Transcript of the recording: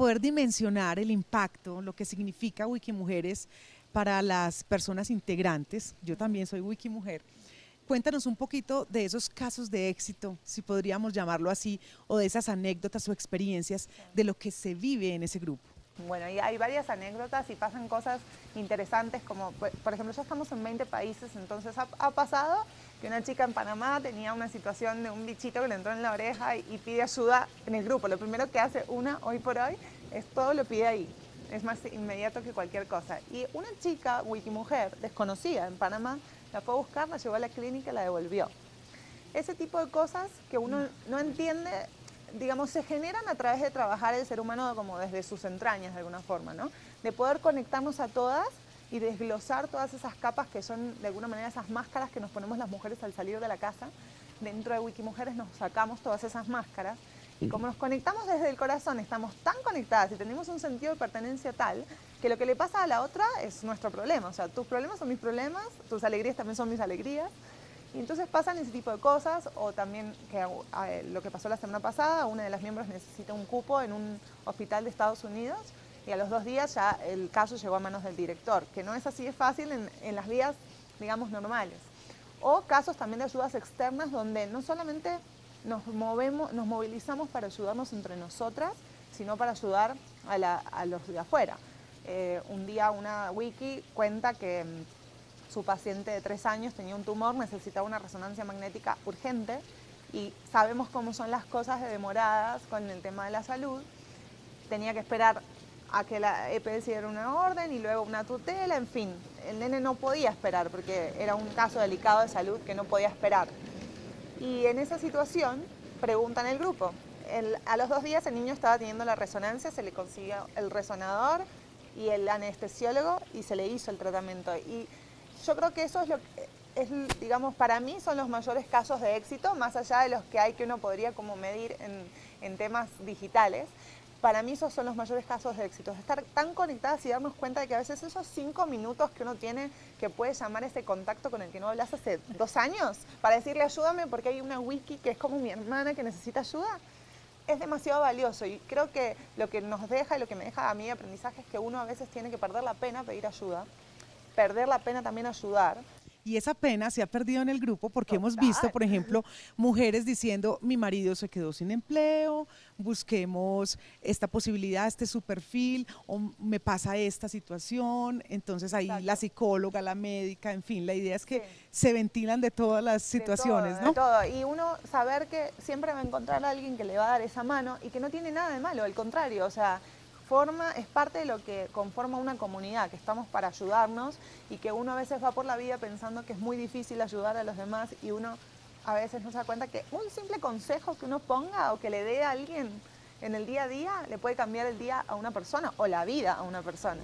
poder dimensionar el impacto, lo que significa Wikimujeres para las personas integrantes, yo también soy Wikimujer, cuéntanos un poquito de esos casos de éxito, si podríamos llamarlo así, o de esas anécdotas o experiencias de lo que se vive en ese grupo. Bueno, y hay varias anécdotas y pasan cosas interesantes como, por ejemplo, ya estamos en 20 países, entonces ha, pasado que una chica en Panamá tenía una situación de un bichito que le entró en la oreja y, pide ayuda en el grupo. Lo primero que hace una hoy por hoy es todo lo pide ahí. Es más inmediato que cualquier cosa. Y una chica, wikimujer, desconocida en Panamá, la fue a buscar, la llevó a la clínica y la devolvió. Ese tipo de cosas que uno no entiende digamos, se generan a través de trabajar el ser humano como desde sus entrañas de alguna forma, ¿no? De poder conectarnos a todas y desglosar todas esas capas que son de alguna manera esas máscaras que nos ponemos las mujeres al salir de la casa. Dentro de Wikimujeres nos sacamos todas esas máscaras y como nos conectamos desde el corazón, estamos tan conectadas y tenemos un sentido de pertenencia tal que lo que le pasa a la otra es nuestro problema. O sea, tus problemas son mis problemas, tus alegrías también son mis alegrías y entonces pasan ese tipo de cosas, o también que, eh, lo que pasó la semana pasada, una de las miembros necesita un cupo en un hospital de Estados Unidos y a los dos días ya el caso llegó a manos del director, que no es así de fácil en, en las vías, digamos, normales. O casos también de ayudas externas donde no solamente nos, movemos, nos movilizamos para ayudarnos entre nosotras, sino para ayudar a, los de afuera. Eh, un día una wiki cuenta que su paciente de tres años tenía un tumor, necesitaba una resonancia magnética urgente y sabemos cómo son las cosas de demoradas con el tema de la salud. Tenía que esperar a que la EPS diera una orden y luego una tutela, en fin. El nene no podía esperar porque era un caso delicado de salud que no podía esperar. Y en esa situación preguntan el grupo. a los dos días el niño estaba teniendo la resonancia, se le consiguió el resonador y el anestesiólogo y se le hizo el tratamiento. Y yo creo que eso es lo que es, digamos, para mí son los mayores casos de éxito, más allá de los que hay que uno podría como medir en, en temas digitales. Para mí esos son los mayores casos de éxito, estar tan conectadas y darnos cuenta de que a veces esos cinco minutos que uno tiene que puede llamar ese contacto con el que no hablas hace dos años para decirle ayúdame porque hay una wiki que es como mi hermana que necesita ayuda, es demasiado valioso y creo que lo que nos deja y lo que me deja a mí de aprendizaje es que uno a veces tiene que perder la pena pedir ayuda perder la pena también ayudar. Y esa pena se ha perdido en el grupo porque hemos visto, por ejemplo, mujeres diciendo, mi marido se quedó sin empleo, busquemos esta posibilidad, este su perfil, o me pasa esta situación. Entonces ahí la psicóloga, la médica, en fin, la idea es que se ventilan de todas las situaciones, ¿no? De todo. Y uno saber que siempre va a encontrar a alguien que le va a dar esa mano y que no tiene nada de malo, al contrario, o sea, es parte de lo que conforma una comunidad, que estamos para ayudarnos y que uno a veces va por la vida pensando que es muy difícil ayudar a los demás y uno a veces no se da cuenta que un simple consejo que uno ponga o que le dé a alguien en el día a día le puede cambiar el día a una persona o la vida a una persona.